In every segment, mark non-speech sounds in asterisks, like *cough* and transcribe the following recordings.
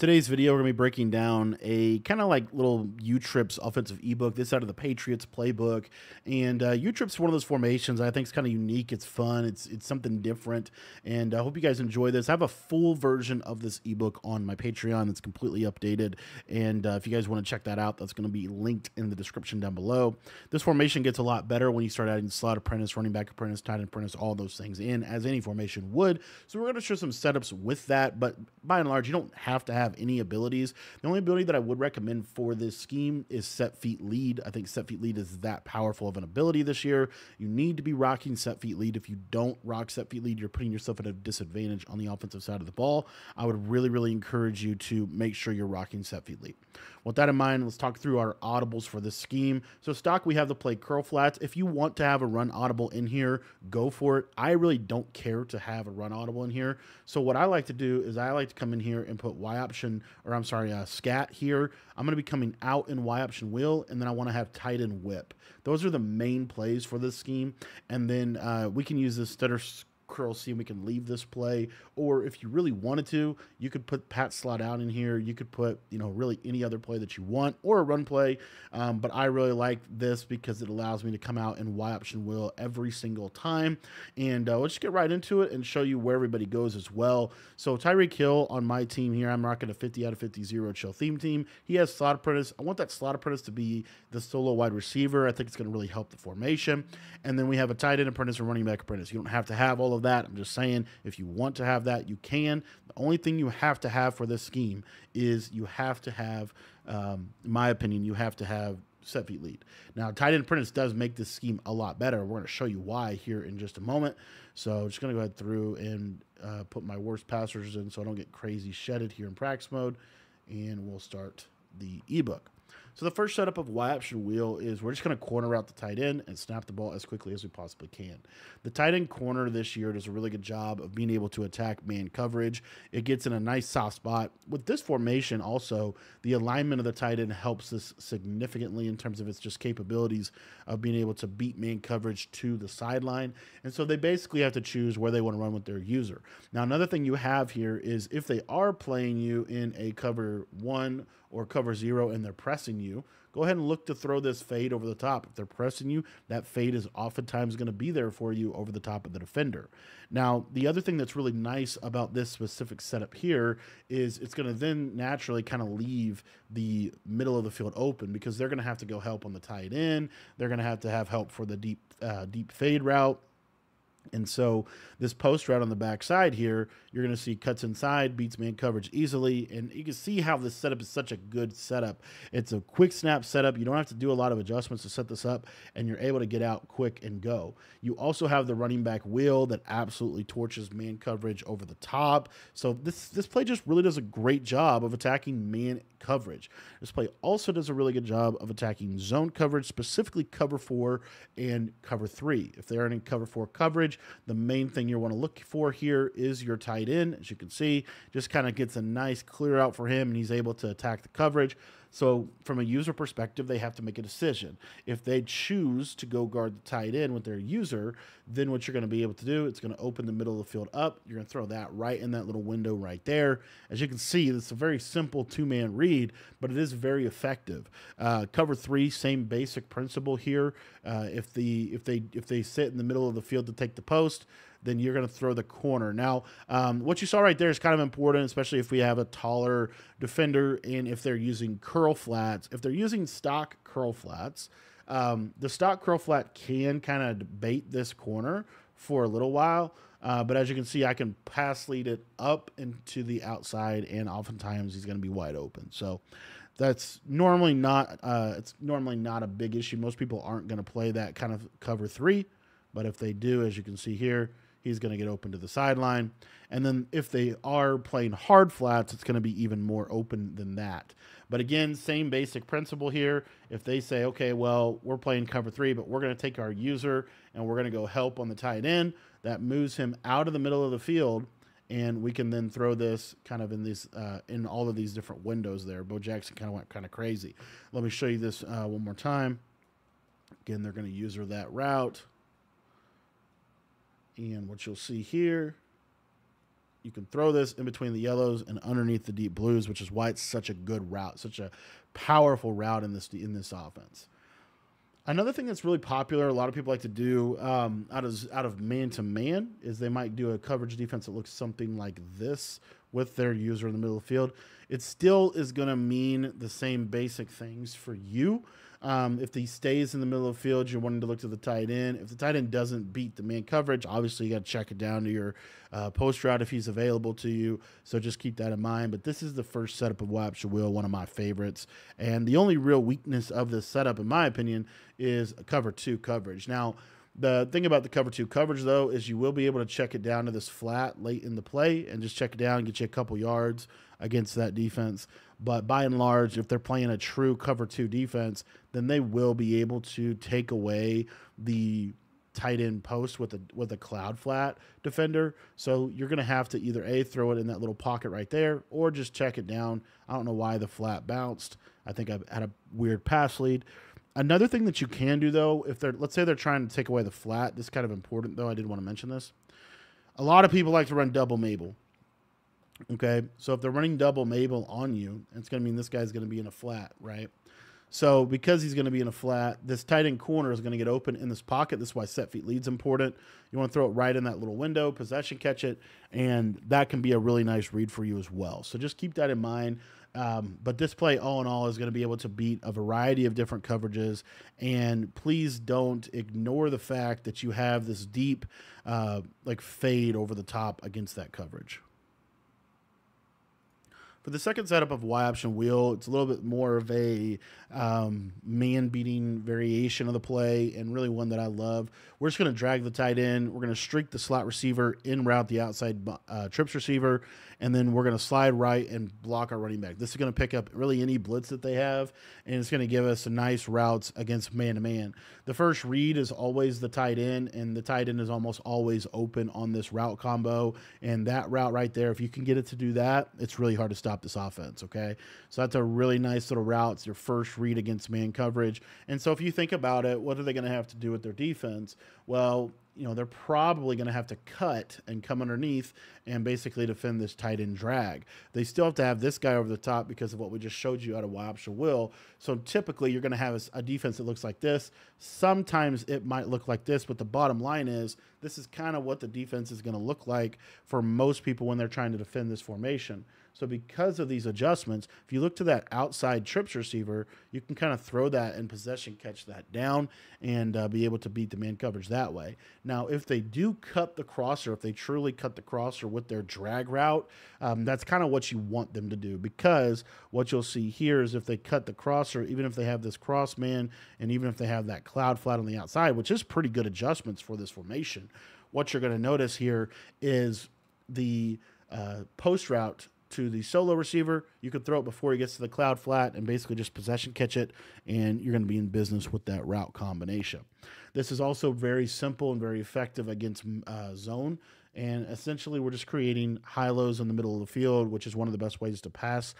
Today's video, we're going to be breaking down a kind of like little U-Trips offensive ebook. This out of the Patriots playbook. And uh, U-Trips is one of those formations I think is kind of unique. It's fun. It's it's something different. And I hope you guys enjoy this. I have a full version of this ebook on my Patreon. It's completely updated. And uh, if you guys want to check that out, that's going to be linked in the description down below. This formation gets a lot better when you start adding slot apprentice, running back apprentice, tight end apprentice, all those things in, as any formation would. So we're going to show some setups with that. But by and large, you don't have to have have any abilities. The only ability that I would recommend for this scheme is set feet lead. I think set feet lead is that powerful of an ability this year. You need to be rocking set feet lead. If you don't rock set feet lead, you're putting yourself at a disadvantage on the offensive side of the ball. I would really, really encourage you to make sure you're rocking set feet lead. With that in mind, let's talk through our audibles for this scheme. So stock, we have the play curl flats. If you want to have a run audible in here, go for it. I really don't care to have a run audible in here. So what I like to do is I like to come in here and put Y option, or I'm sorry, uh, scat here. I'm going to be coming out in Y option wheel, and then I want to have tight end whip. Those are the main plays for this scheme. And then uh, we can use this stutter curl and we can leave this play. Or if you really wanted to, you could put Pat slot out in here. You could put, you know, really any other play that you want or a run play. Um, but I really like this because it allows me to come out in Y option wheel every single time. And uh, let's just get right into it and show you where everybody goes as well. So Tyreek Hill on my team here, I'm rocking a 50 out of 50 zero chill theme team. He has slot apprentice. I want that slot apprentice to be the solo wide receiver. I think it's going to really help the formation. And then we have a tight end apprentice and running back apprentice. You don't have to have all of of that. I'm just saying, if you want to have that, you can. The only thing you have to have for this scheme is you have to have, um, in my opinion, you have to have set feet lead. Now, tight end apprentice does make this scheme a lot better. We're going to show you why here in just a moment. So, just going to go ahead through and uh, put my worst passers in so I don't get crazy shedded here in practice mode. And we'll start the ebook. So the first setup of Y option wheel is we're just going to corner out the tight end and snap the ball as quickly as we possibly can. The tight end corner this year does a really good job of being able to attack man coverage. It gets in a nice soft spot. With this formation, also, the alignment of the tight end helps us significantly in terms of its just capabilities of being able to beat man coverage to the sideline. And so they basically have to choose where they want to run with their user. Now, another thing you have here is if they are playing you in a cover one or cover zero and they're pressing you, go ahead and look to throw this fade over the top. If they're pressing you, that fade is oftentimes going to be there for you over the top of the defender. Now, the other thing that's really nice about this specific setup here is it's going to then naturally kind of leave the middle of the field open because they're going to have to go help on the tight end. They're going to have to have help for the deep uh, deep fade route and so this post route on the backside here, you're going to see cuts inside, beats man coverage easily. And you can see how this setup is such a good setup. It's a quick snap setup. You don't have to do a lot of adjustments to set this up, and you're able to get out quick and go. You also have the running back wheel that absolutely torches man coverage over the top. So this, this play just really does a great job of attacking man coverage. This play also does a really good job of attacking zone coverage, specifically cover four and cover three. If they are in cover four coverage, the main thing you want to look for here is your tight end. As you can see, just kind of gets a nice clear out for him, and he's able to attack the coverage. So, from a user perspective, they have to make a decision. If they choose to go guard the tight end with their user, then what you're going to be able to do, it's going to open the middle of the field up. You're going to throw that right in that little window right there. As you can see, it's a very simple two man read, but it is very effective. Uh, cover three, same basic principle here. Uh, if the if they if they sit in the middle of the field to take the post, then you're going to throw the corner. Now, um, what you saw right there is kind of important, especially if we have a taller defender and if they're using curl flats. If they're using stock curl flats, um, the stock curl flat can kind of bait this corner for a little while. Uh, but as you can see, I can pass lead it up into the outside, and oftentimes he's going to be wide open. So that's normally not uh, it's normally not a big issue. Most people aren't going to play that kind of cover three, but if they do, as you can see here, he's going to get open to the sideline. And then if they are playing hard flats, it's going to be even more open than that. But again, same basic principle here. If they say, okay, well, we're playing cover three, but we're going to take our user and we're going to go help on the tight end, that moves him out of the middle of the field. And we can then throw this kind of in these uh, in all of these different windows there. Bo Jackson kind of went kind of crazy. Let me show you this uh, one more time. Again, they're going to user that route. And what you'll see here You can throw this in between the yellows and underneath the deep blues, which is why it's such a good route, such a powerful route in this in this offense. Another thing that's really popular, a lot of people like to do um, out of out of man to man, is they might do a coverage defense that looks something like this with their user in the middle of the field. It still is going to mean the same basic things for you. Um, if he stays in the middle of the field, you're wanting to look to the tight end. If the tight end doesn't beat the man coverage, obviously you got to check it down to your uh, post route if he's available to you. So just keep that in mind. But this is the first setup of Option Wheel, one of my favorites. And the only real weakness of this setup, in my opinion, is cover two coverage. Now, the thing about the cover two coverage, though, is you will be able to check it down to this flat late in the play and just check it down and get you a couple yards against that defense. But by and large, if they're playing a true cover two defense, then they will be able to take away the tight end post with a with a cloud flat defender. So you're gonna have to either a throw it in that little pocket right there, or just check it down. I don't know why the flat bounced. I think I had a weird pass lead. Another thing that you can do though, if they're let's say they're trying to take away the flat, this is kind of important though. I did want to mention this. A lot of people like to run double Mabel. Okay, so if they're running double Mabel on you, it's going to mean this guy's going to be in a flat, right? So because he's going to be in a flat, this tight end corner is going to get open in this pocket. This is why set feet leads important. You want to throw it right in that little window, possession catch it, and that can be a really nice read for you as well. So just keep that in mind. Um, but this play, all in all, is going to be able to beat a variety of different coverages. And please don't ignore the fact that you have this deep, uh, like fade over the top against that coverage. For the second setup of Y option wheel, it's a little bit more of a um, man beating variation of the play and really one that I love. We're just going to drag the tight end. We're going to streak the slot receiver in route the outside uh, trips receiver, and then we're going to slide right and block our running back. This is going to pick up really any blitz that they have, and it's going to give us some nice routes against man to man. The first read is always the tight end, and the tight end is almost always open on this route combo. And that route right there, if you can get it to do that, it's really hard to stop this offense. Okay, so that's a really nice little route. It's your first read against man coverage. And so if you think about it, what are they going to have to do with their defense? Well, you know, they're probably going to have to cut and come underneath and basically defend this tight end drag. They still have to have this guy over the top because of what we just showed you out of option wheel. So typically you're going to have a defense that looks like this. Sometimes it might look like this, but the bottom line is this is kind of what the defense is going to look like for most people when they're trying to defend this formation. So because of these adjustments, if you look to that outside trips receiver, you can kind of throw that in possession, catch that down, and uh, be able to beat the man coverage that way. Now, if they do cut the crosser, if they truly cut the crosser with their drag route, um, that's kind of what you want them to do because what you'll see here is if they cut the crosser, even if they have this cross man, and even if they have that cloud flat on the outside, which is pretty good adjustments for this formation, what you're going to notice here is the uh, post route to the solo receiver. You can throw it before he gets to the cloud flat and basically just possession catch it, and you're going to be in business with that route combination. This is also very simple and very effective against uh, zone. And essentially, we're just creating high lows in the middle of the field, which is one of the best ways to pass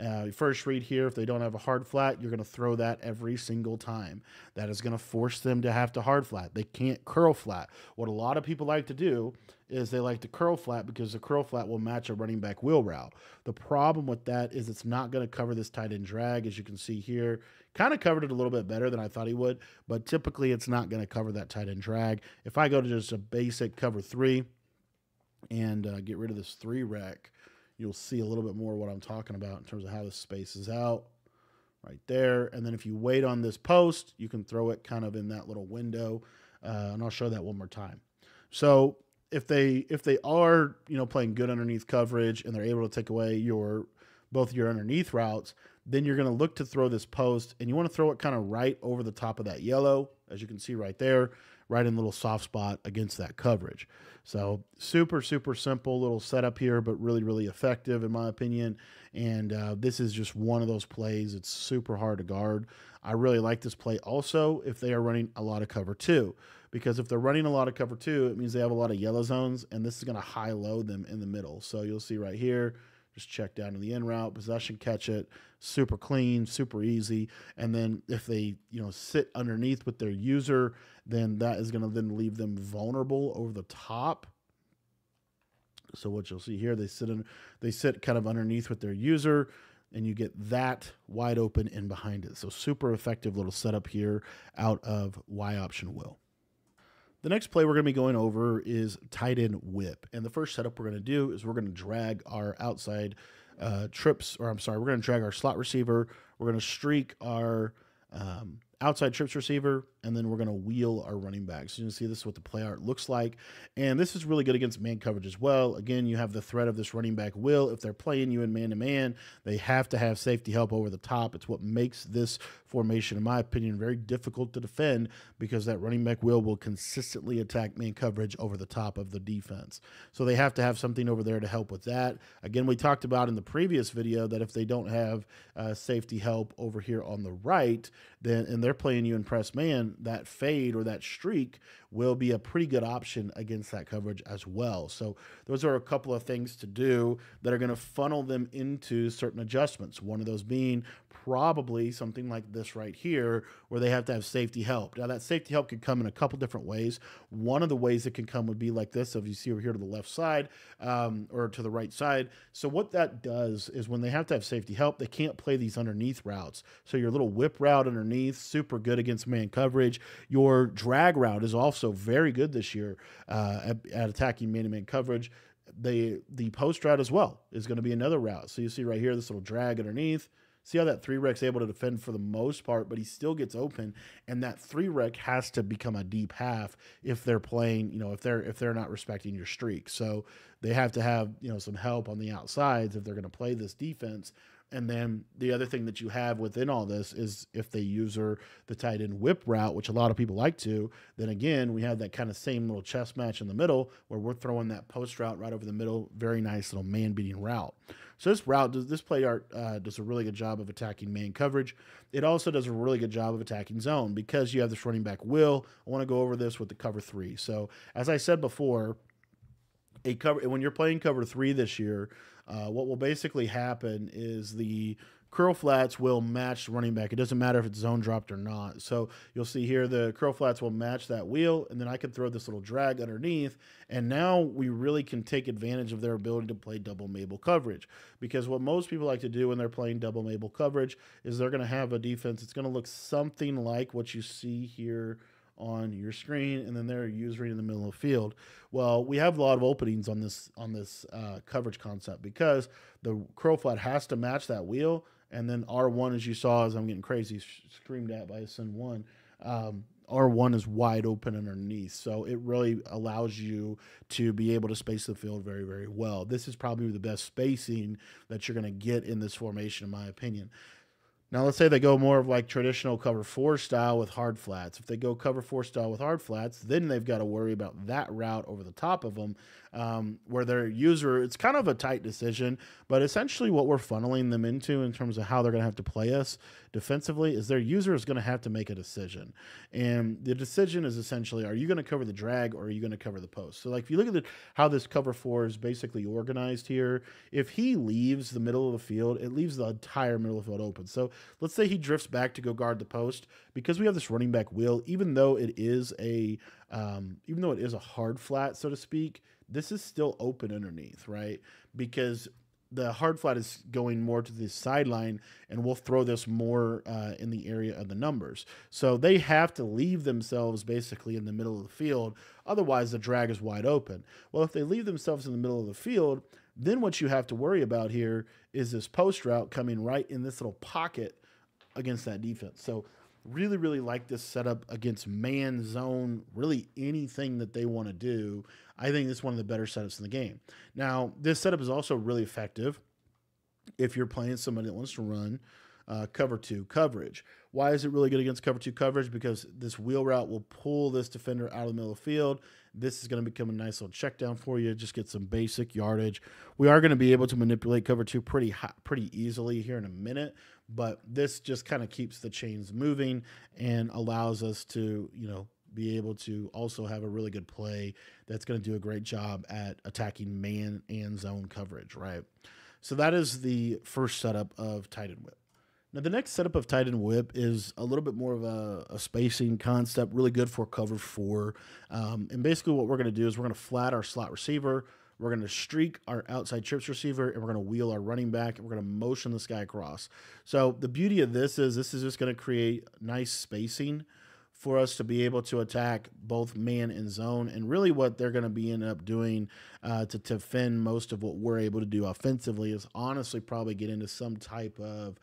uh, first read here, if they don't have a hard flat, you're going to throw that every single time. That is going to force them to have to hard flat. They can't curl flat. What a lot of people like to do is they like to curl flat because the curl flat will match a running back wheel route. The problem with that is it's not going to cover this tight end drag, as you can see here. Kind of covered it a little bit better than I thought he would, but typically it's not going to cover that tight end drag. If I go to just a basic cover three and uh, get rid of this three rec, you'll see a little bit more what I'm talking about in terms of how this spaces out right there. And then if you wait on this post, you can throw it kind of in that little window. Uh, and I'll show that one more time. So if they if they are you know playing good underneath coverage and they're able to take away your both your underneath routes, then you're going to look to throw this post and you want to throw it kind of right over the top of that yellow, as you can see right there right in a little soft spot against that coverage. So super, super simple little setup here, but really, really effective in my opinion. And uh, this is just one of those plays. It's super hard to guard. I really like this play also if they are running a lot of cover two, because if they're running a lot of cover two, it means they have a lot of yellow zones, and this is going to high load them in the middle. So you'll see right here, just check down to the in route, possession, catch it, super clean, super easy. And then if they, you know, sit underneath with their user, then that is going to then leave them vulnerable over the top. So what you'll see here, they sit in, they sit kind of underneath with their user, and you get that wide open in behind it. So super effective little setup here out of Y option wheel. The next play we're going to be going over is tight end whip. And the first setup we're going to do is we're going to drag our outside uh, trips, or I'm sorry, we're going to drag our slot receiver. We're going to streak our um, outside trips receiver, and then we're going to wheel our running backs. So you can see this is what the play art looks like. And this is really good against man coverage as well. Again, you have the threat of this running back wheel. If they're playing you in man to man, they have to have safety help over the top. It's what makes this formation, in my opinion, very difficult to defend because that running back wheel will consistently attack man coverage over the top of the defense. So they have to have something over there to help with that. Again, we talked about in the previous video that if they don't have uh, safety help over here on the right, then and they're playing you in press man, that fade or that streak will be a pretty good option against that coverage as well. So those are a couple of things to do that are going to funnel them into certain adjustments. One of those being probably something like this right here, where they have to have safety help. Now, that safety help could come in a couple different ways. One of the ways it can come would be like this. So if you see over here to the left side um, or to the right side. So what that does is when they have to have safety help, they can't play these underneath routes. So your little whip route underneath, super good against man coverage. Your drag route is also very good this year uh, at, at attacking man-to-man coverage the the post route as well is going to be another route. So you see right here this little drag underneath. See how that three rec's able to defend for the most part, but he still gets open, and that three rec has to become a deep half if they're playing, you know, if they're if they're not respecting your streak. So they have to have you know some help on the outsides if they're going to play this defense. And then the other thing that you have within all this is if they use her the tight end whip route, which a lot of people like to, then again, we have that kind of same little chess match in the middle where we're throwing that post route right over the middle. Very nice little man beating route. So this route, does this play art uh, does a really good job of attacking man coverage. It also does a really good job of attacking zone because you have this running back wheel. I want to go over this with the cover three. So as I said before, a cover when you're playing cover three this year, uh, what will basically happen is the curl flats will match running back. It doesn't matter if it's zone dropped or not. So you'll see here the curl flats will match that wheel, and then I can throw this little drag underneath, and now we really can take advantage of their ability to play double Mabel coverage. Because what most people like to do when they're playing double Mabel coverage is they're going to have a defense. It's going to look something like what you see here on your screen, and then they're user in the middle of the field. Well, we have a lot of openings on this on this uh, coverage concept because the curl flat has to match that wheel, and then R1, as you saw, as I'm getting crazy screamed at by Sin One. Um, R1 is wide open underneath. So it really allows you to be able to space the field very, very well. This is probably the best spacing that you're going to get in this formation, in my opinion. Now, let's say they go more of like traditional cover four style with hard flats. If they go cover four style with hard flats, then they've got to worry about that route over the top of them, um, where their user, it's kind of a tight decision, but essentially what we're funneling them into in terms of how they're going to have to play us defensively is their user is going to have to make a decision. And the decision is essentially are you going to cover the drag or are you going to cover the post? So, like, if you look at the, how this cover four is basically organized here, if he leaves the middle of the field, it leaves the entire middle of the field open. So, let's say he drifts back to go guard the post because we have this running back wheel, even though it is a um, even though it is a hard flat, so to speak, this is still open underneath, right? Because the hard flat is going more to the sideline, and we'll throw this more uh, in the area of the numbers. So they have to leave themselves basically in the middle of the field. Otherwise, the drag is wide open. Well, if they leave themselves in the middle of the field, then what you have to worry about here is this post route coming right in this little pocket against that defense. So really, really like this setup against man zone, really anything that they want to do. I think this is one of the better setups in the game. Now, this setup is also really effective if you're playing somebody that wants to run uh, cover two coverage. Why is it really good against cover two coverage? Because this wheel route will pull this defender out of the middle of the field. This is going to become a nice little check down for you. Just get some basic yardage. We are going to be able to manipulate cover two pretty high, pretty easily here in a minute, but this just kind of keeps the chains moving and allows us to, you know, be able to also have a really good play that's going to do a great job at attacking man and zone coverage, right? So that is the first setup of tight end whip. Now, the next setup of tight end whip is a little bit more of a, a spacing concept, really good for cover four. Um, and basically, what we're going to do is we're going to flat our slot receiver. We're going to streak our outside trips receiver, and we're going to wheel our running back, and we're going to motion this guy across. So the beauty of this is this is just going to create nice spacing for us to be able to attack both man and zone. And really, what they're going to be end up doing uh, to, to defend most of what we're able to do offensively is honestly probably get into some type of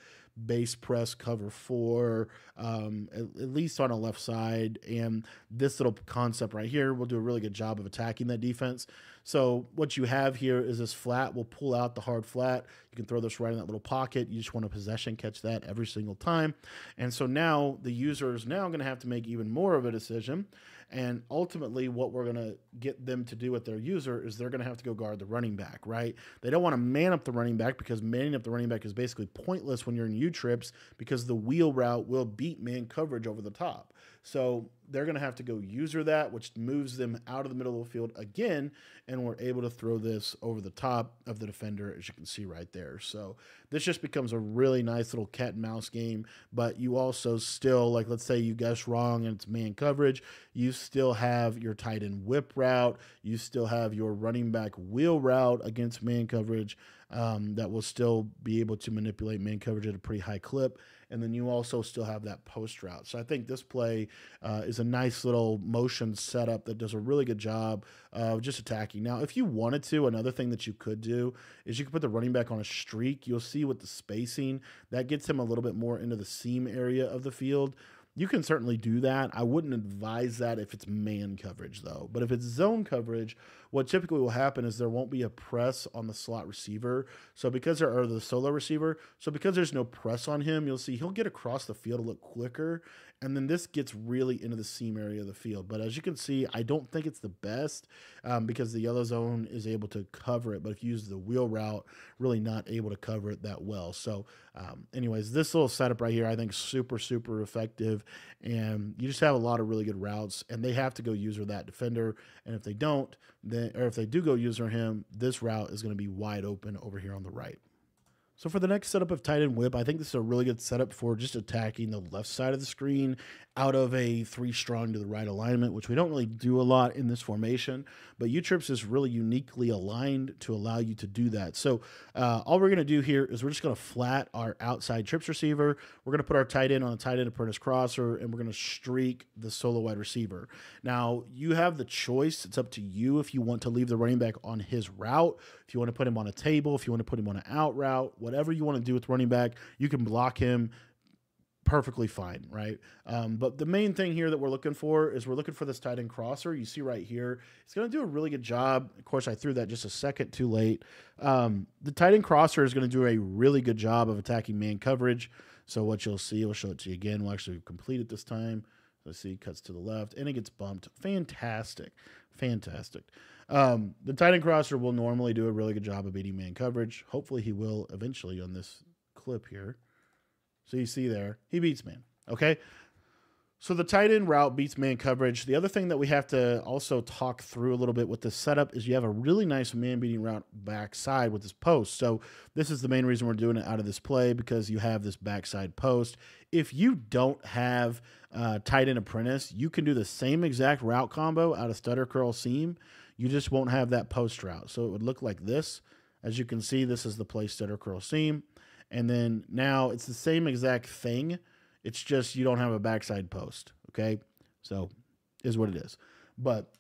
base press cover four, um, at, at, least on the left side. And this little concept right here will do a really good job of attacking that defense. So what you have here is this flat. We'll pull out the hard flat. You can throw this right in that little pocket. You just want a possession, catch that every single time. And so now the user is now going to have to make even more of a decision. And ultimately, what we're going to get them to do with their user is they're going to have to go guard the running back, right? They don't want to man up the running back because manning up the running back is basically pointless when you're in U trips because the wheel route will beat man coverage over the top. So they're going to have to go user that, which moves them out of the middle of the field again, and we're able to throw this over the top of the defender, as you can see right there. So this just becomes a really nice little cat and mouse game. But you also still, like, let's say you guess wrong and it's man coverage, you still have your tight end whip route, you still have your running back wheel route against man coverage um, that will still be able to manipulate man coverage at a pretty high clip and then you also still have that post route. So I think this play uh, is a nice little motion setup that does a really good job of just attacking. Now, if you wanted to, another thing that you could do is you could put the running back on a streak. You'll see with the spacing that gets him a little bit more into the seam area of the field you can certainly do that. I wouldn't advise that if it's man coverage, though. But if it's zone coverage, what typically will happen is there won't be a press on the slot receiver. So because there are the solo receiver, so because there's no press on him, you'll see he'll get across the field a little quicker. And then this gets really into the seam area of the field. But as you can see, I don't think it's the best um, because the yellow zone is able to cover it. But if you use the wheel route, really not able to cover it that well. So, um, anyways, this little setup right here, I think super, super effective. And you just have a lot of really good routes. And they have to go user that defender. And if they don't, then, or if they do go user him, this route is going to be wide open over here on the right. So for the next setup of tight end whip, I think this is a really good setup for just attacking the left side of the screen out of a three strong to the right alignment, which we don't really do a lot in this formation. But U-Trips is really uniquely aligned to allow you to do that. So uh, all we're going to do here is we're just going to flat our outside trips receiver. We're going to put our tight end on a tight end apprentice crosser, and we're going to streak the solo wide receiver. Now you have the choice. It's up to you if you want to leave the running back on his route, if you want to put him on a table, if you want to put him on an out route, whatever you want to do with running back, you can block him perfectly fine, right? Um, but the main thing here that we're looking for is we're looking for this tight end crosser. You see right here, it's going to do a really good job. Of course, I threw that just a second too late. Um, the tight end crosser is going to do a really good job of attacking man coverage. So what you'll see, we'll show it to you again. We'll actually complete it this time. Let's see, cuts to the left, and it gets bumped. Fantastic, fantastic. Um, the tight end crosser will normally do a really good job of beating man coverage. Hopefully, he will eventually on this clip here. So you see there, he beats man. Okay. So the tight end route beats man coverage. The other thing that we have to also talk through a little bit with this setup is you have a really nice man beating route backside with this post. So this is the main reason we're doing it out of this play because you have this backside post. If you don't have uh, tight end apprentice, you can do the same exact route combo out of stutter curl seam. You just won't have that post route. So it would look like this. As you can see, this is the play stutter curl seam. And then now it's the same exact thing. It's just you don't have a backside post. Okay. So is what it is. But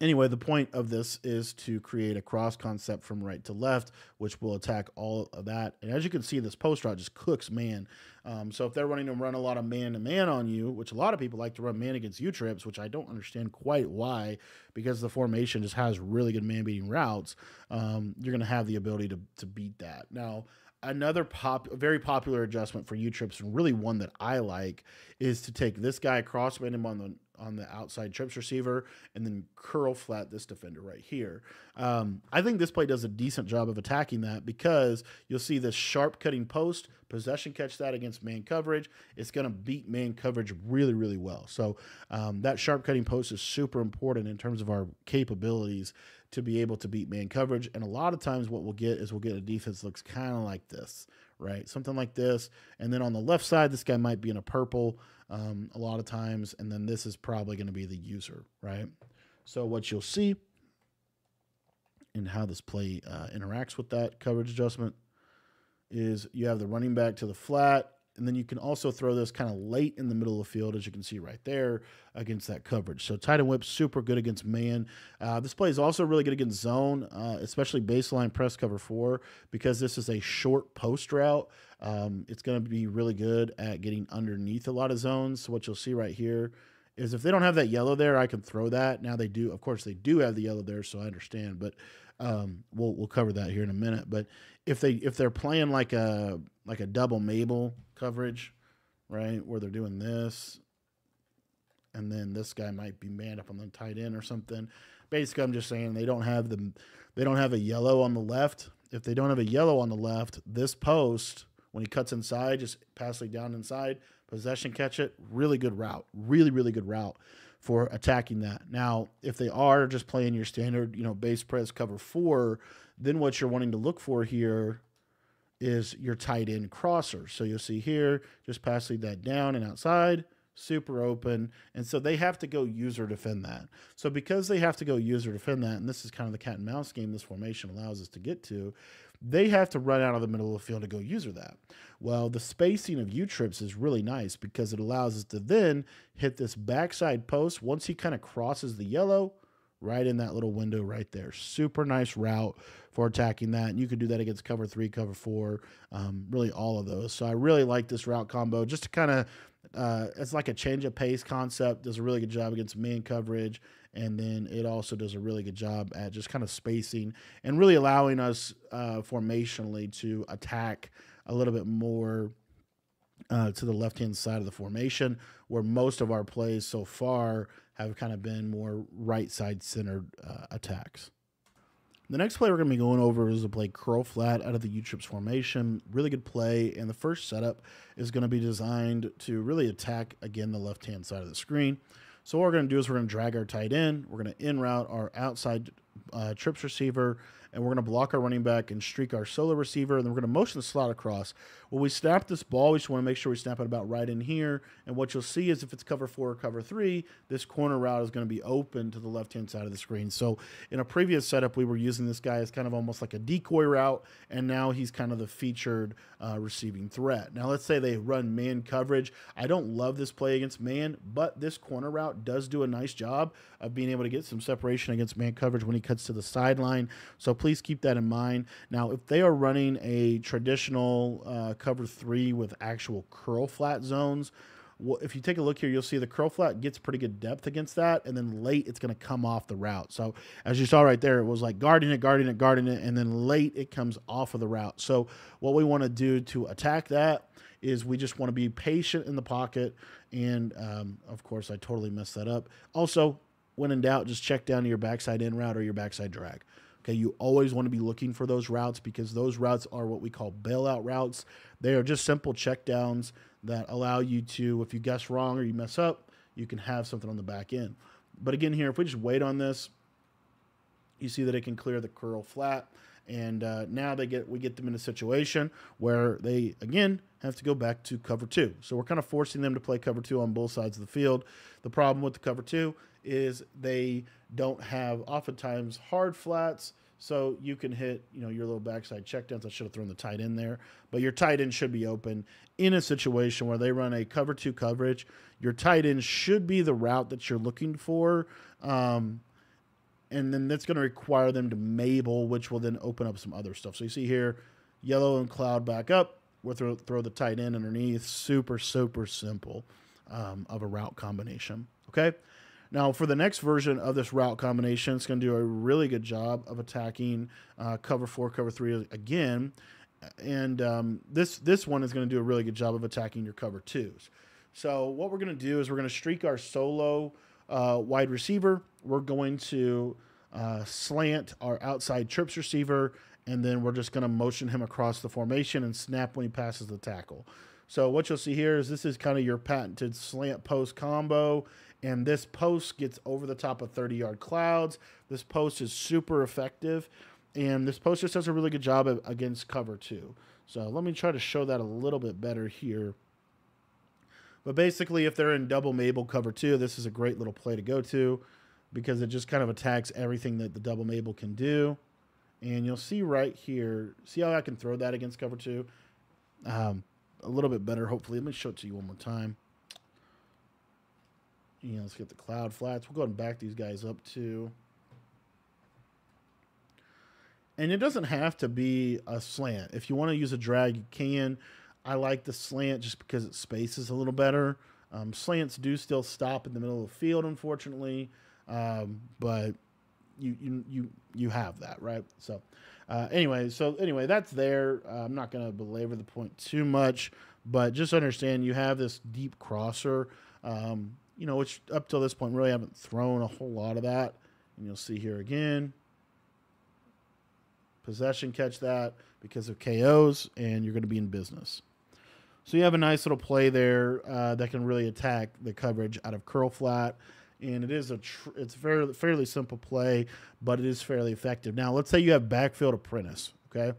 anyway, the point of this is to create a cross concept from right to left, which will attack all of that. And as you can see, this post route just cooks man. Um, so if they're running to run a lot of man to man on you, which a lot of people like to run man against U trips, which I don't understand quite why, because the formation just has really good man beating routes, um, you're going to have the ability to, to beat that. Now, another pop, very popular adjustment for U trips, and really one that I like, is to take this guy, across, crossman him on the on the outside trips receiver, and then curl flat this defender right here. Um, I think this play does a decent job of attacking that because you'll see this sharp cutting post, possession catch that against man coverage. It's going to beat man coverage really, really well. So um, that sharp cutting post is super important in terms of our capabilities to be able to beat man coverage. And a lot of times, what we'll get is we'll get a defense looks kind of like this, right? Something like this. And then on the left side, this guy might be in a purple um, a lot of times. And then this is probably going to be the user, right? So what you'll see and how this play uh, interacts with that coverage adjustment is you have the running back to the flat, and then you can also throw this kind of late in the middle of the field, as you can see right there, against that coverage. So tight end whip, super good against man. Uh, this play is also really good against zone, uh, especially baseline press cover four, because this is a short post route. Um, it's going to be really good at getting underneath a lot of zones. So what you'll see right here is if they don't have that yellow there, I can throw that. Now they do, of course, they do have the yellow there, so I understand. But um, we'll we'll cover that here in a minute. But if they if they're playing like a like a double Mabel coverage, right, where they're doing this, and then this guy might be manned up on the tight end or something. Basically, I'm just saying they don't have the they don't have a yellow on the left. If they don't have a yellow on the left, this post when he cuts inside, just passing down inside, possession catch it, really good route, really really good route for attacking that. Now, if they are just playing your standard, you know, base press cover four, then what you're wanting to look for here is your tight end crosser. So you'll see here, just passing that down and outside, super open. And so they have to go user defend that. So because they have to go user defend that, and this is kind of the cat and mouse game this formation allows us to get to, they have to run out of the middle of the field to go user that. Well, the spacing of U trips is really nice because it allows us to then hit this backside post once he kind of crosses the yellow right in that little window right there. Super nice route for attacking that. And you could do that against cover three, cover four, um, really all of those. So I really like this route combo just to kind of, uh, it's like a change of pace concept. Does a really good job against man coverage. And then it also does a really good job at just kind of spacing and really allowing us uh, formationally to attack a little bit more uh, to the left hand side of the formation, where most of our plays so far have kind of been more right side centered uh, attacks. The next play we're going to be going over is a play curl flat out of the U-trips formation. Really good play, and the first setup is going to be designed to really attack, again, the left-hand side of the screen. So what we're going to do is we're going to drag our tight end. We're going to in route our outside uh, trips receiver and we're going to block our running back and streak our solo receiver, and then we're going to motion the slot across. When we snap this ball, we just want to make sure we snap it about right in here. And what you'll see is if it's cover four or cover three, this corner route is going to be open to the left hand side of the screen. So in a previous setup, we were using this guy as kind of almost like a decoy route, and now he's kind of the featured uh, receiving threat. Now let's say they run man coverage. I don't love this play against man, but this corner route does do a nice job of being able to get some separation against man coverage when he cuts to the sideline. So please keep that in mind. Now, if they are running a traditional uh, cover three with actual curl flat zones, well, if you take a look here, you'll see the curl flat gets pretty good depth against that, and then late it's going to come off the route. So as you saw right there, it was like guarding it, guarding it, guarding it, and then late it comes off of the route. So what we want to do to attack that is we just want to be patient in the pocket, and um, of course I totally messed that up. Also, when in doubt, just check down to your backside in route or your backside drag. Okay, you always want to be looking for those routes because those routes are what we call bailout routes. They are just simple checkdowns that allow you to, if you guess wrong or you mess up, you can have something on the back end. But again, here, if we just wait on this, you see that it can clear the curl flat. And uh, now they get we get them in a situation where they again have to go back to cover two. So we're kind of forcing them to play cover two on both sides of the field. The problem with the cover two is they don't have oftentimes hard flats. So you can hit, you know, your little backside checkdowns. I should have thrown the tight end there, but your tight end should be open in a situation where they run a cover two coverage. Your tight end should be the route that you're looking for, um, and then that's going to require them to Mabel, which will then open up some other stuff. So you see here, yellow and cloud back up. We'll throw, throw the tight end underneath. Super super simple um, of a route combination. Okay. Now, for the next version of this route combination, it's going to do a really good job of attacking uh, cover four, cover three again. And um, this this one is going to do a really good job of attacking your cover twos. So what we're going to do is we're going to streak our solo uh, wide receiver. We're going to uh, slant our outside trips receiver, and then we're just going to motion him across the formation and snap when he passes the tackle. So what you'll see here is this is kind of your patented slant post combo and this post gets over the top of 30 yard clouds. This post is super effective, and this post just does a really good job against cover two. So let me try to show that a little bit better here. But basically, if they're in double Mabel cover two, this is a great little play to go to because it just kind of attacks everything that the double Mabel can do. And you'll see right here, see how I can throw that against cover two? Um, a little bit better, hopefully. Let me show it to you one more time. Yeah, let's get the cloud flats. We'll go ahead and back these guys up too. And it doesn't have to be a slant. If you want to use a drag, you can. I like the slant just because it spaces a little better. Um, slants do still stop in the middle of the field, unfortunately, um, but you you you you have that right. So uh, anyway, so anyway, that's there. Uh, I'm not going to belabor the point too much, but just understand you have this deep crosser. Um, you know, which up till this point really haven't thrown a whole lot of that. And you'll see here again. Possession catch that because of KOs, and you're going to be in business. So you have a nice little play there uh, that can really attack the coverage out of curl flat, and it is a tr- it's fairly fairly simple play, but it is fairly effective. Now let's say you have backfield apprentice, okay.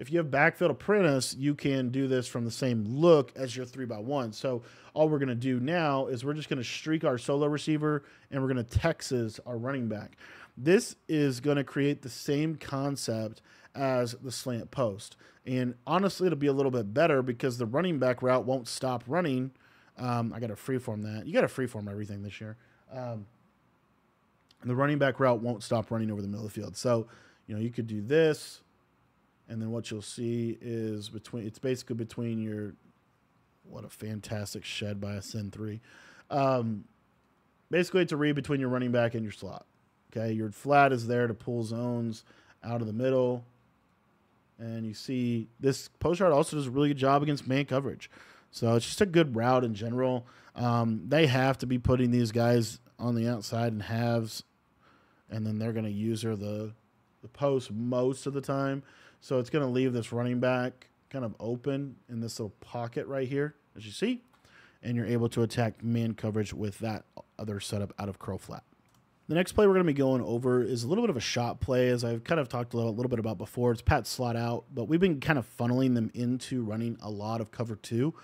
If you have backfield apprentice, you can do this from the same look as your three by one. So all we're going to do now is we're just going to streak our solo receiver and we're going to Texas our running back. This is going to create the same concept as the slant post. And honestly, it'll be a little bit better because the running back route won't stop running. Um, I got to freeform that. You got to freeform everything this year. Um, the running back route won't stop running over the middle of the field. So, you know, you could do this and then what you'll see is between it's basically between your what a fantastic shed by a Sin 3. Um, basically, it's a read between your running back and your slot. Okay, your flat is there to pull zones out of the middle. And you see this post route also does a really good job against man coverage. So it's just a good route in general. Um, they have to be putting these guys on the outside in halves, and then they're going to use her the the post most of the time. So it's going to leave this running back kind of open in this little pocket right here, as you see. And you're able to attack man coverage with that other setup out of curl flat. The next play we're going to be going over is a little bit of a shot play, as I've kind of talked a little, a little bit about before. It's Pat slot out, but we've been kind of funneling them into running a lot of cover two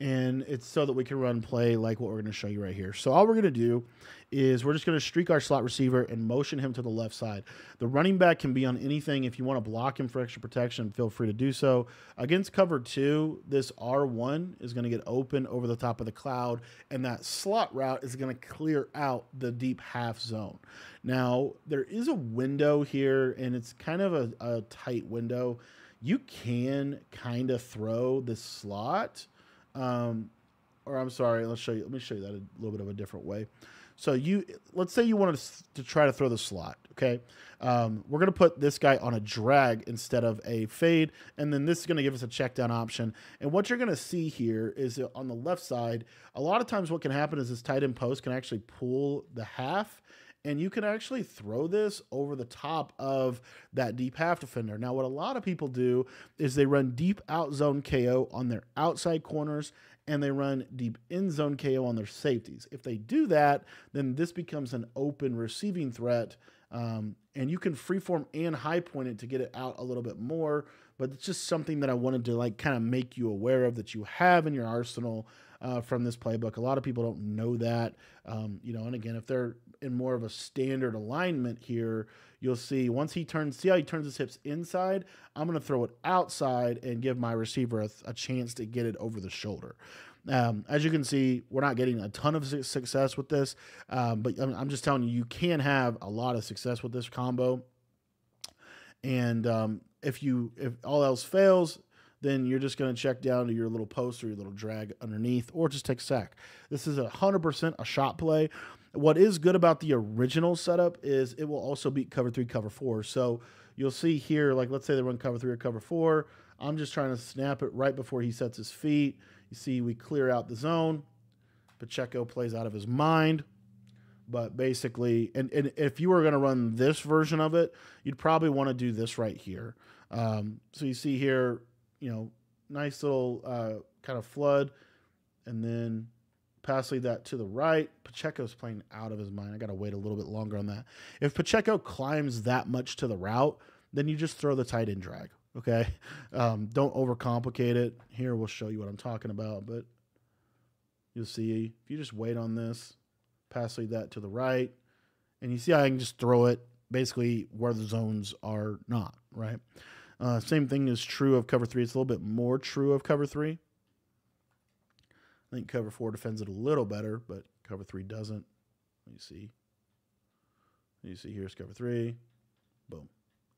and it's so that we can run play like what we're going to show you right here. So all we're going to do is we're just going to streak our slot receiver and motion him to the left side. The running back can be on anything. If you want to block him for extra protection, feel free to do so. Against cover two, this R1 is going to get open over the top of the cloud, and that slot route is going to clear out the deep half zone. Now, there is a window here, and it's kind of a, a tight window. You can kind of throw the slot – um, or I'm sorry, let's show you. Let me show you that a little bit of a different way. So you, let's say you wanted to try to throw the slot. Okay, um, we're gonna put this guy on a drag instead of a fade, and then this is gonna give us a check down option. And what you're gonna see here is on the left side, a lot of times what can happen is this tight end post can actually pull the half and you can actually throw this over the top of that deep half defender. Now, what a lot of people do is they run deep out zone KO on their outside corners and they run deep in zone KO on their safeties. If they do that, then this becomes an open receiving threat. Um, and you can freeform and high point it to get it out a little bit more. But it's just something that I wanted to like kind of make you aware of that you have in your arsenal uh, from this playbook. A lot of people don't know that. Um, you know, and again, if they're in more of a standard alignment here, you'll see once he turns, see how he turns his hips inside. I'm going to throw it outside and give my receiver a, a chance to get it over the shoulder. Um, as you can see, we're not getting a ton of success with this, um, but I'm, just telling you, you can have a lot of success with this combo. And um, if you, if all else fails, then you're just going to check down to your little post or your little drag underneath, or just take sack. This is a 100% a shot play. What is good about the original setup is it will also beat cover three, cover four. So you'll see here, like let's say they run cover three or cover four. I'm just trying to snap it right before he sets his feet. You see, we clear out the zone. Pacheco plays out of his mind. But basically, and, and if you were going to run this version of it, you'd probably want to do this right here. Um, so you see here, you know, nice little uh, kind of flood, and then passing that to the right. Pacheco's playing out of his mind. I got to wait a little bit longer on that. If Pacheco climbs that much to the route, then you just throw the tight end drag. Okay, *laughs* um, don't overcomplicate it. Here we'll show you what I'm talking about, but you'll see if you just wait on this, pass that to the right, and you see I can just throw it basically where the zones are not, right? Uh, same thing is true of cover three. It's a little bit more true of cover three. I think cover four defends it a little better, but cover three doesn't. Let me see. You see here's cover three. Boom.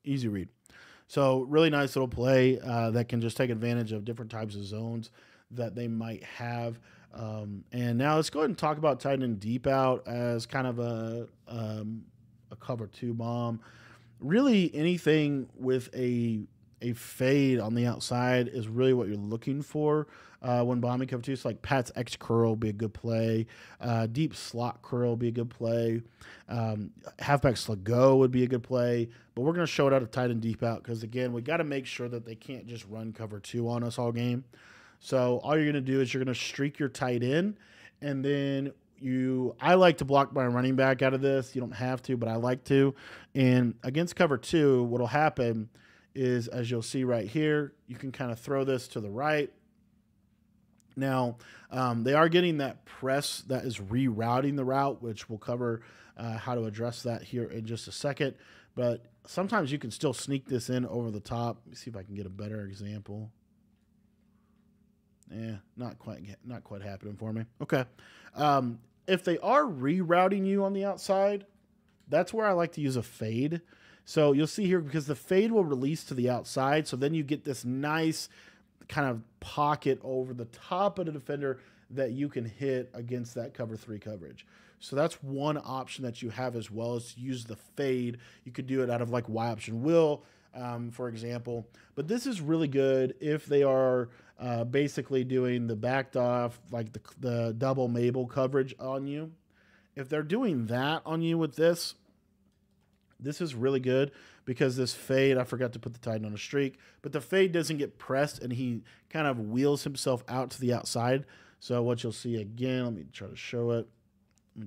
Easy read. So really nice little play uh, that can just take advantage of different types of zones that they might have. Um, and now let's go ahead and talk about tight end deep out as kind of a um, a cover two bomb. Really, anything with a a fade on the outside is really what you're looking for uh, when bombing cover two. So like Pat's X curl be a good play. Uh, deep slot curl be a good play. Um, halfback go would be a good play. But we're going to show it out of tight end deep out because again, we got to make sure that they can't just run cover two on us all game. So all you're going to do is you're going to streak your tight end, and then you I like to block my running back out of this. You don't have to, but I like to. And against cover two, what'll happen is as you'll see right here, you can kind of throw this to the right. Now, um, they are getting that press that is rerouting the route, which we'll cover uh, how to address that here in just a second. But sometimes you can still sneak this in over the top. Let me see if I can get a better example. Yeah, not quite, not quite happening for me. Okay, um, if they are rerouting you on the outside, that's where I like to use a fade. So you'll see here because the fade will release to the outside. So then you get this nice kind of pocket over the top of the defender that you can hit against that cover three coverage. So that's one option that you have as well as use the fade. You could do it out of like Y option wheel, um, for example. But this is really good if they are uh, basically doing the backed off, like the, the double Mabel coverage on you. If they're doing that on you with this, this is really good because this fade, I forgot to put the tight end on a streak, but the fade doesn't get pressed and he kind of wheels himself out to the outside. So what you'll see again, let me try to show it.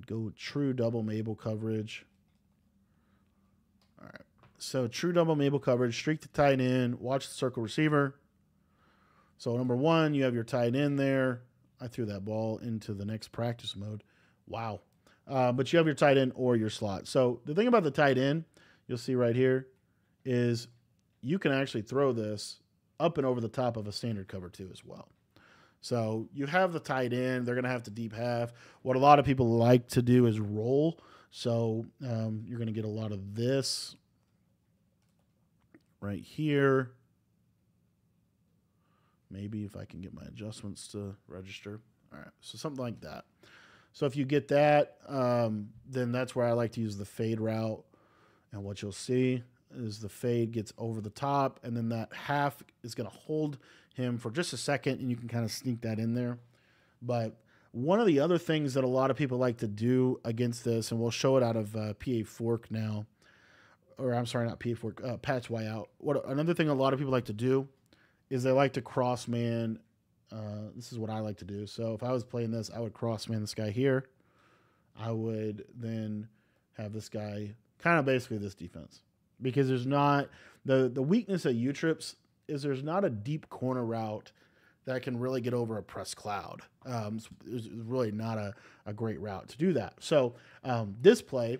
Go true double Mabel coverage. All right. So true double Mabel coverage, streak the tight end, watch the circle receiver. So number one, you have your tight end there. I threw that ball into the next practice mode. Wow. Uh, but you have your tight end or your slot. So the thing about the tight end, you'll see right here, is you can actually throw this up and over the top of a standard cover two as well. So you have the tight end. They're going to have to deep half. What a lot of people like to do is roll. So um, you're going to get a lot of this right here. Maybe if I can get my adjustments to register. All right. So something like that. So if you get that, um, then that's where I like to use the fade route. And what you'll see is the fade gets over the top, and then that half is going to hold him for just a second, and you can kind of sneak that in there. But one of the other things that a lot of people like to do against this, and we'll show it out of uh, PA Fork now, or I'm sorry, not PA Fork, uh, Pat's Way Out. What another thing a lot of people like to do is they like to cross man uh, this is what I like to do. So if I was playing this, I would cross man this guy here. I would then have this guy kind of basically this defense because there's not the the weakness at U trips is there's not a deep corner route that can really get over a press cloud. Um, it's, it's, really not a, a great route to do that. So um, this play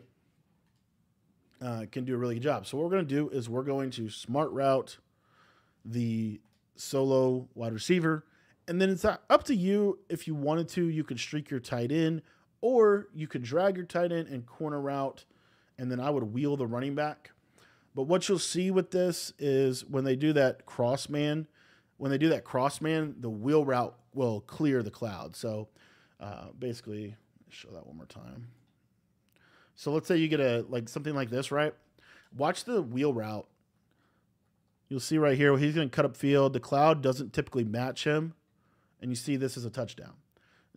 uh, can do a really good job. So what we're going to do is we're going to smart route the solo wide receiver and then it's up to you if you wanted to. You could streak your tight end, or you could drag your tight end and corner route, and then I would wheel the running back. But what you'll see with this is when they do that cross man, when they do that cross man, the wheel route will clear the cloud. So uh, basically, show that one more time. So let's say you get a like something like this, right? Watch the wheel route. You'll see right here he's going to cut up field. The cloud doesn't typically match him and you see this as a touchdown.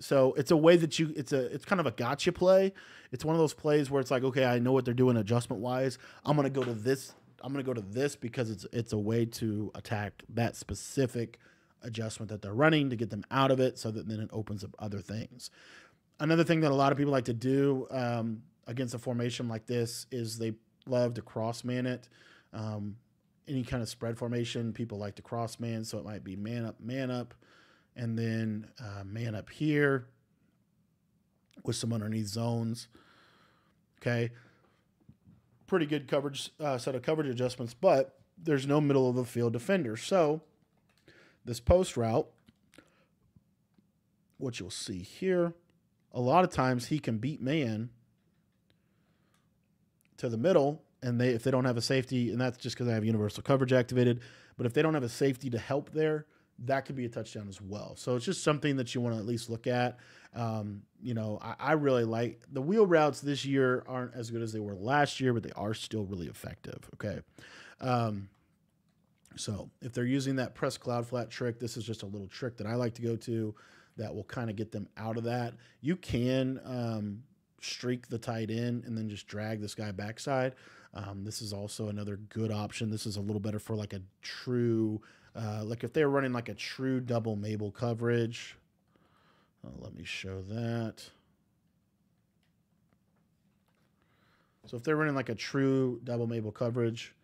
So it's a way that you it's a it's kind of a gotcha play. It's one of those plays where it's like, okay, I know what they're doing adjustment wise. I'm gonna go to this. I'm gonna go to this because it's it's a way to attack that specific adjustment that they're running to get them out of it, so that then it opens up other things. Another thing that a lot of people like to do um, against a formation like this is they love to cross man it. Um, any kind of spread formation, people like to cross man, so it might be man up, man up and then uh, man up here with some underneath zones. Okay. pretty good coverage uh, set of coverage adjustments, but there's no middle of the field defender. So this post route, what you'll see here, a lot of times he can beat man to the middle, and they if they don't have a safety, and that's just because I have universal coverage activated. But if they don't have a safety to help there, that could be a touchdown as well. So it's just something that you want to at least look at. Um, you know, I, I, really like the wheel routes this year aren't as good as they were last year, but they are still really effective. Okay. Um, so if they're using that press cloud flat trick, this is just a little trick that I like to go to that will kind of get them out of that. You can um, streak the tight end and then just drag this guy backside. Um, this is also another good option. This is a little better for like a true, uh, like if they're running like a true double Mabel coverage. Uh, let me show that. So if they're running like a true double Mabel coverage,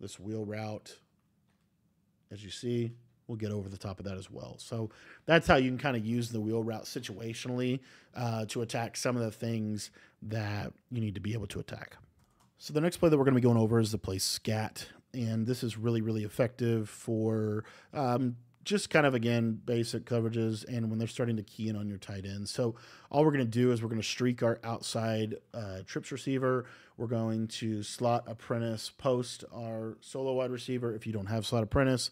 this wheel route, as you see, we'll get over the top of that as well. So that's how you can kind of use the wheel route situationally uh, to attack some of the things that you need to be able to attack. So the next play that we're going to be going over is the play scat, and this is really really effective for um, just kind of again basic coverages and when they're starting to key in on your tight end. So all we're going to do is we're going to streak our outside uh, trips receiver. We're going to slot apprentice post our solo wide receiver. If you don't have slot apprentice,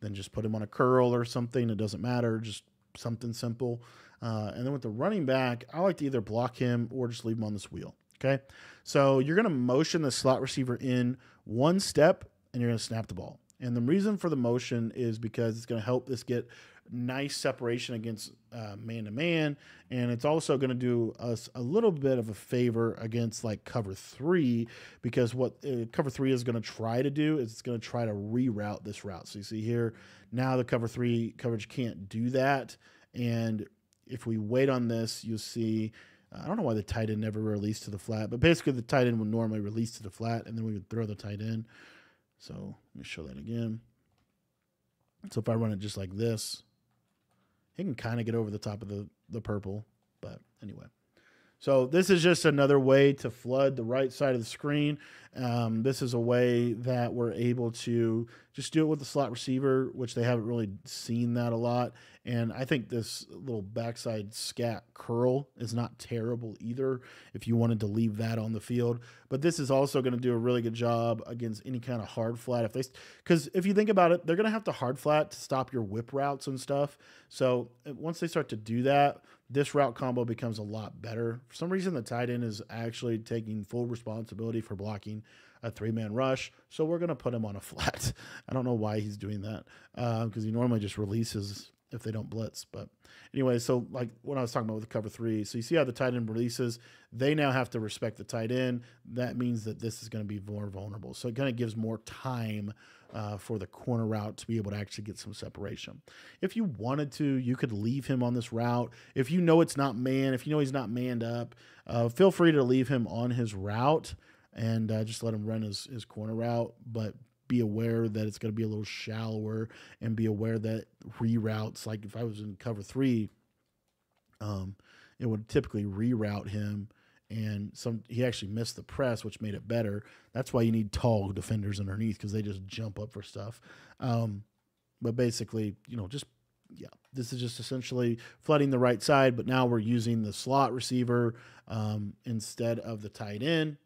then just put him on a curl or something. It doesn't matter. Just something simple. Uh, and then with the running back, I like to either block him or just leave him on this wheel. Okay. So you're going to motion the slot receiver in one step and you're going to snap the ball. And the reason for the motion is because it's going to help this get nice separation against man to man. And it's also going to do us a little bit of a favor against like cover three, because what uh, cover three is going to try to do is it's going to try to reroute this route. So you see here, now the cover three coverage can't do that. And if we wait on this, you'll see. I don't know why the tight end never released to the flat, but basically the tight end would normally release to the flat, and then we would throw the tight end. So let me show that again. So if I run it just like this, it can kind of get over the top of the, the purple. But anyway. So this is just another way to flood the right side of the screen. Um, this is a way that we're able to just do it with the slot receiver, which they haven't really seen that a lot. And I think this little backside scat curl is not terrible either if you wanted to leave that on the field. But this is also going to do a really good job against any kind of hard flat. If they, because if you think about it, they're going to have to hard flat to stop your whip routes and stuff. So uh, once they start to do that, this route combo becomes a lot better. For some reason, the tight end is actually taking full responsibility for blocking a three man rush. So we're going to put him on a *laughs* flat. I don't know why he's doing that because uh, he normally just releases if they don't blitz. But anyway, so like when I was talking about with the cover three, so you see how the tight end releases, they now have to respect the tight end. That means that this is going to be more vulnerable. So it kind of gives more time uh, for the corner route to be able to actually get some separation. If you wanted to, you could leave him on this route. If you know it's not man, if you know he's not manned up, uh, feel free to leave him on his route and uh, just let him run his, his corner route. But be aware that it's going to be a little shallower and be aware that reroutes, like if I was in cover three, um, it would typically reroute him and some he actually missed the press, which made it better. That's why you need tall defenders underneath because they just jump up for stuff. Um, but basically, you know, just yeah, this is just essentially flooding the right side. But now we're using the slot receiver um, instead of the tight end,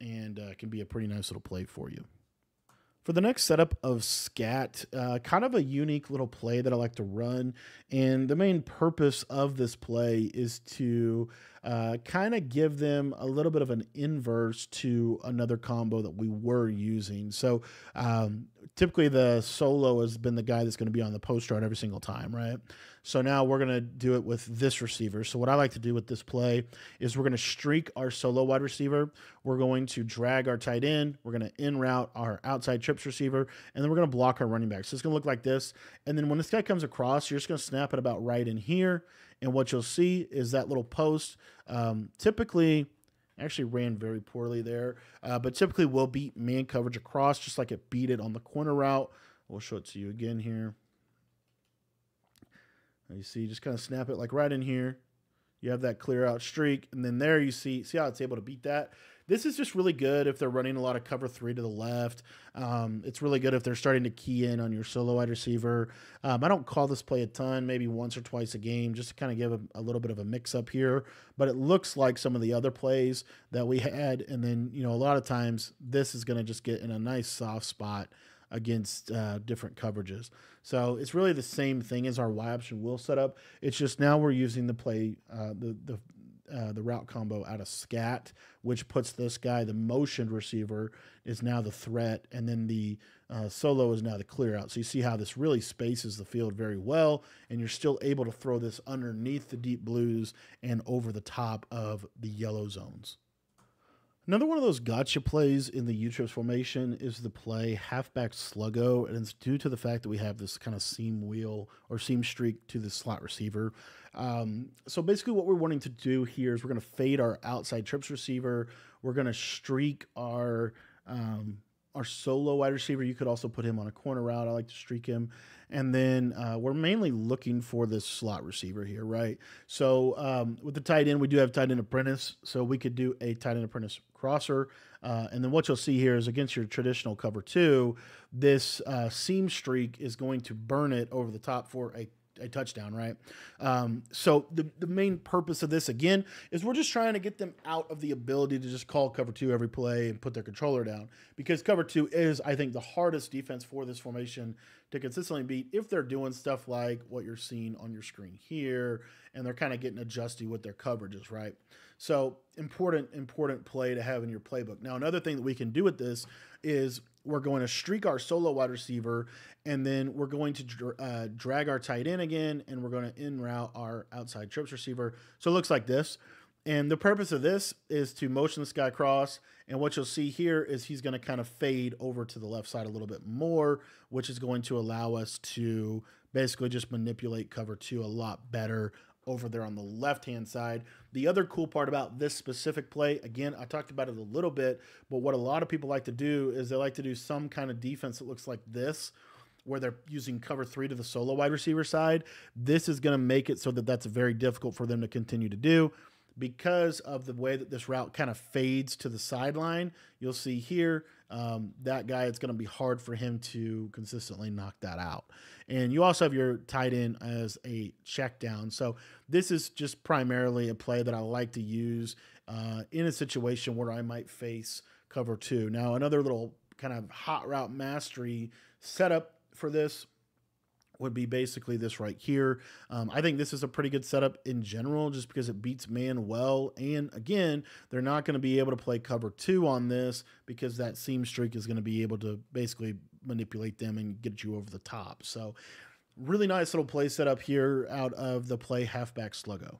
and uh, can be a pretty nice little play for you. For the next setup of Scat, uh, kind of a unique little play that I like to run. And the main purpose of this play is to uh, kind of give them a little bit of an inverse to another combo that we were using. So um, typically the solo has been the guy that's going to be on the post route every single time, right? So now we're going to do it with this receiver. So what I like to do with this play is we're going to streak our solo wide receiver. We're going to drag our tight end. We're going to in route our outside trips receiver, and then we're going to block our running back. So it's going to look like this. And then when this guy comes across, you're just going to snap it about right in here. And what you'll see is that little post. Um, typically, actually ran very poorly there, uh, but typically will beat man coverage across just like it beat it on the corner route. We'll show it to you again here. You see, just kind of snap it like right in here. You have that clear out streak, and then there you see, see how it's able to beat that. This is just really good if they're running a lot of cover three to the left. Um, it's really good if they're starting to key in on your solo wide receiver. Um, I don't call this play a ton, maybe once or twice a game, just to kind of give a, a little bit of a mix up here. But it looks like some of the other plays that we had. And then, you know, a lot of times this is going to just get in a nice soft spot against uh, different coverages. So it's really the same thing as our Y option wheel setup. It's just now we're using the play uh, the the uh, the route combo out of scat, which puts this guy, the motioned receiver, is now the threat, and then the uh, solo is now the clear out. So you see how this really spaces the field very well, and you're still able to throw this underneath the deep blues and over the top of the yellow zones. Another one of those gotcha plays in the U-trips formation is the play halfback sluggo, and it's due to the fact that we have this kind of seam wheel or seam streak to the slot receiver. Um, so basically, what we're wanting to do here is we're going to fade our outside trips receiver. We're going to streak our um, our solo wide receiver. You could also put him on a corner route. I like to streak him. And then uh, we're mainly looking for this slot receiver here, right? So um, with the tight end, we do have tight end apprentice. So we could do a tight end apprentice crosser. Uh, and then what you'll see here is against your traditional cover two, this uh, seam streak is going to burn it over the top for a a touchdown, right? Um, so the the main purpose of this again is we're just trying to get them out of the ability to just call cover two every play and put their controller down because cover two is I think the hardest defense for this formation to consistently beat if they're doing stuff like what you're seeing on your screen here and they're kind of getting adjusted with their coverages, right? So important important play to have in your playbook. Now another thing that we can do with this is we're going to streak our solo wide receiver, and then we're going to uh, drag our tight end again, and we're going to in route our outside trips receiver. So it looks like this. And the purpose of this is to motion this guy across. And what you'll see here is he's going to kind of fade over to the left side a little bit more, which is going to allow us to basically just manipulate cover two a lot better over there on the left hand side. The other cool part about this specific play, again, I talked about it a little bit, but what a lot of people like to do is they like to do some kind of defense that looks like this, where they're using cover three to the solo wide receiver side. This is going to make it so that that's very difficult for them to continue to do because of the way that this route kind of fades to the sideline. You'll see here um, that guy, it's going to be hard for him to consistently knock that out. And you also have your tight end as a check down. So this is just primarily a play that I like to use uh, in a situation where I might face cover two. Now, another little kind of hot route mastery setup for this would be basically this right here. Um, I think this is a pretty good setup in general just because it beats man well. And again, they're not going to be able to play cover two on this because that seam streak is going to be able to basically manipulate them and get you over the top. So really nice little play setup here out of the play halfback sluggo.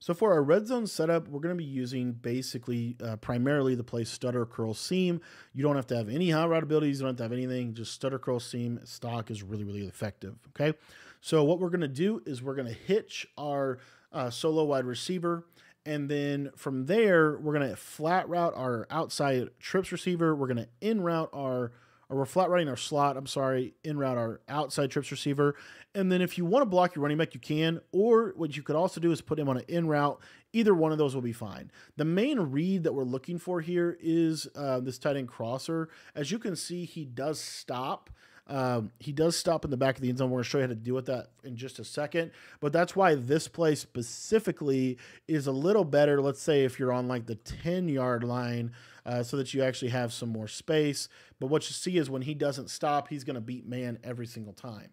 So for our red zone setup, we're going to be using basically uh, primarily the play stutter curl seam. You don't have to have any hot route abilities. You don't have to have anything. Just stutter curl seam stock is really, really effective. Okay. So what we're going to do is we're going to hitch our uh, solo wide receiver. And then from there, we're going to flat route our outside trips receiver. We're going to in route our or we're flat routing our slot, I'm sorry, in route our outside trips receiver. And then if you want to block your running back, you can. Or what you could also do is put him on an in route. Either one of those will be fine. The main read that we're looking for here is uh, this tight end crosser. As you can see, he does stop. Um, he does stop in the back of the end zone. We're going to show you how to deal with that in just a second. But that's why this play specifically is a little better. Let's say if you're on like the 10 yard line, uh, so that you actually have some more space. But what you see is when he doesn't stop, he's going to beat man every single time.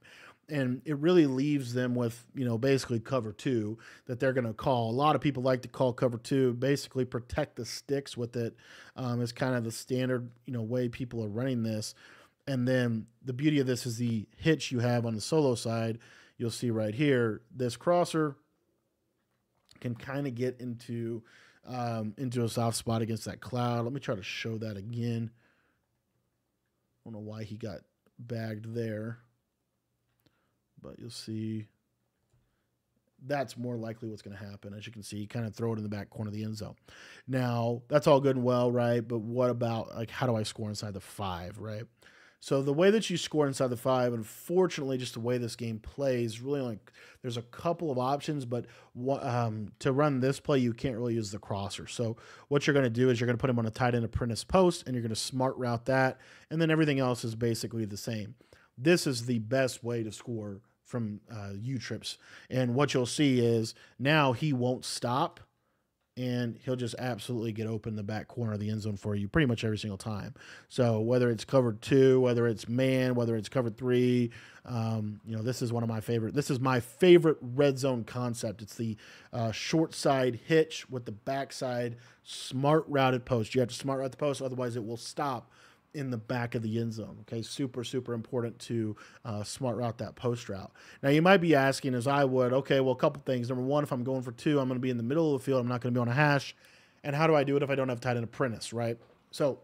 And it really leaves them with, you know, basically cover two that they're going to call. A lot of people like to call cover two, basically protect the sticks with it. Um, is kind of the standard, you know, way people are running this. And then the beauty of this is the hitch you have on the solo side. You'll see right here, this crosser can kind of get into um, into a soft spot against that cloud. Let me try to show that again. I don't know why he got bagged there, but you'll see that's more likely what's going to happen. As you can see, kind of throw it in the back corner of the end zone. Now, that's all good and well, right? But what about, like, how do I score inside the five, right? So the way that you score inside the five, unfortunately, just the way this game plays, really like there's a couple of options, but um, to run this play, you can't really use the crosser. So what you're going to do is you're going to put him on a tight end apprentice post, and you're going to smart route that, and then everything else is basically the same. This is the best way to score from uh, U trips, and what you'll see is now he won't stop and he'll just absolutely get open the back corner of the end zone for you pretty much every single time. So whether it's covered two, whether it's man, whether it's covered three, um, you know, this is one of my favorite. This is my favorite red zone concept. It's the uh, short side hitch with the backside smart routed post. You have to smart route the post, otherwise it will stop in the back of the end zone. Okay, super, super important to uh, smart route that post route. Now, you might be asking, as I would, okay, well, a couple things. Number one, if I'm going for two, I'm going to be in the middle of the field. I'm not going to be on a hash. And how do I do it if I don't have tight end apprentice, right? So,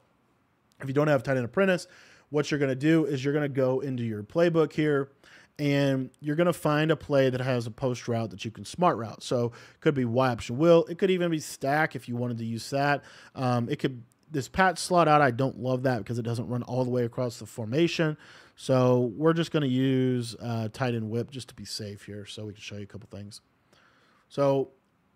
if you don't have tight end apprentice, what you're going to do is you're going to go into your playbook here and you're going to find a play that has a post route that you can smart route. So it could be Y option wheel. It could even be stack if you wanted to use that. Um, it could this patch slot out, I don't love that because it doesn't run all the way across the formation. So we're just going to use uh, tight end whip just to be safe here so we can show you a couple things. So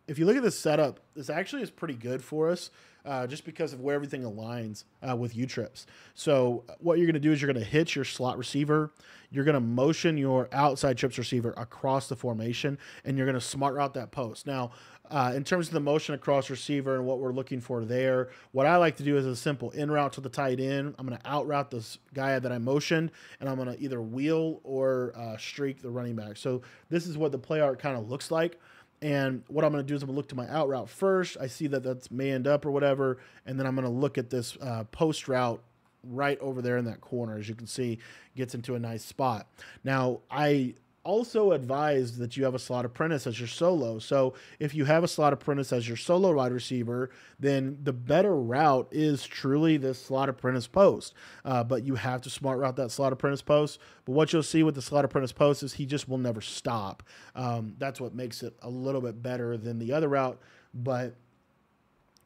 if you look at this setup, this actually is pretty good for us uh, just because of where everything aligns uh, with U-trips. So what you're going to do is you're going to hit your slot receiver. You're going to motion your outside trips receiver across the formation, and you're going to smart route that post. Now, uh, in terms of the motion across receiver and what we're looking for there, what I like to do is a simple in route to the tight end. I'm going to out route this guy that I motioned, and I'm going to either wheel or uh, streak the running back. So this is what the play art kind of looks like. And what I'm going to do is I'm going to look to my out route first. I see that that's manned up or whatever. And then I'm going to look at this uh, post route right over there in that corner. As you can see, gets into a nice spot. Now, I also advised that you have a slot apprentice as your solo. So if you have a slot apprentice as your solo wide receiver, then the better route is truly this slot apprentice post. Uh, but you have to smart route that slot apprentice post. But what you'll see with the slot apprentice post is he just will never stop. Um, that's what makes it a little bit better than the other route. But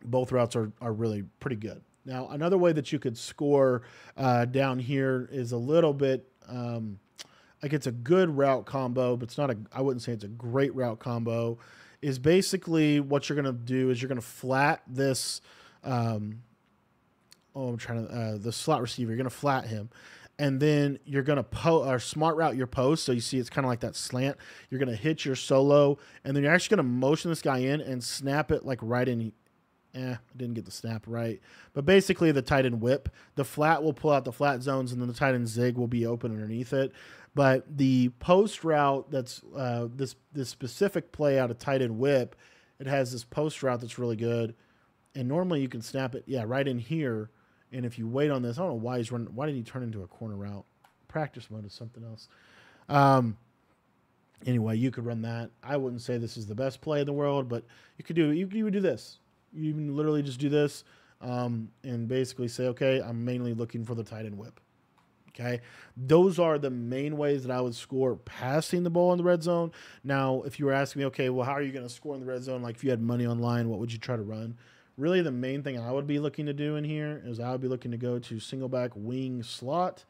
both routes are, are really pretty good. Now, another way that you could score uh, down here is a little bit. Um, like it's a good route combo, but it's not a. I wouldn't say it's a great route combo. Is basically what you're gonna do is you're gonna flat this. Um, oh, I'm trying to uh, the slot receiver. You're gonna flat him, and then you're gonna po or smart route your post. So you see it's kind of like that slant. You're gonna hit your solo, and then you're actually gonna motion this guy in and snap it like right in eh, didn't get the snap right. But basically, the tight end whip, the flat will pull out the flat zones, and then the tight end zig will be open underneath it. But the post route that's uh, this this specific play out of tight end whip, it has this post route that's really good, and normally you can snap it, yeah, right in here. And if you wait on this, I don't know why he's running. Why did he turn into a corner route? Practice mode is something else. Um, anyway, you could run that. I wouldn't say this is the best play in the world, but you could do you, you would do this. You can literally just do this um, and basically say, okay, I'm mainly looking for the tight end whip. Okay. Those are the main ways that I would score passing the ball in the red zone. Now, if you were asking me, okay, well, how are you going to score in the red zone? Like if you had money online, what would you try to run? Really, the main thing I would be looking to do in here is I would be looking to go to single back wing slot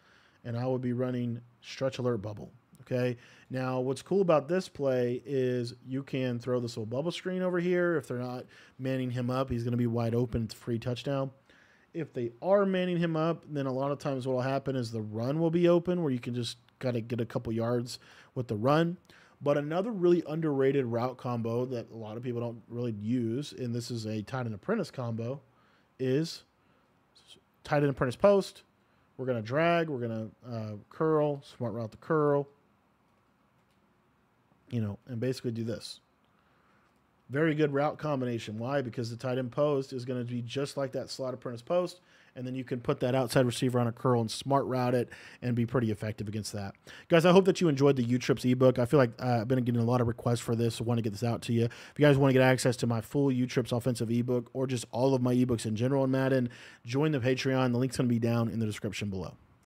and I would be running stretch alert bubble. Okay. Now, what's cool about this play is you can throw this little bubble screen over here. If they're not manning him up, he's going to be wide open. It's free touchdown. If they are manning him up, then a lot of times what will happen is the run will be open where you can just kind of get a couple yards with the run. But another really underrated route combo that a lot of people don't really use, and this is a tight end apprentice combo, is tight end apprentice post. We're going to drag, we're going to uh, curl, smart route the curl, you know, and basically do this. Very good route combination. Why? Because the tight end post is going to be just like that slot apprentice post, and then you can put that outside receiver on a curl and smart route it and be pretty effective against that. Guys, I hope that you enjoyed the U-Trips ebook. I feel like uh, I've been getting a lot of requests for this. I want to get this out to you. If you guys want to get access to my full U-Trips offensive ebook or just all of my ebooks in general in Madden, join the Patreon. The link's going to be down in the description below.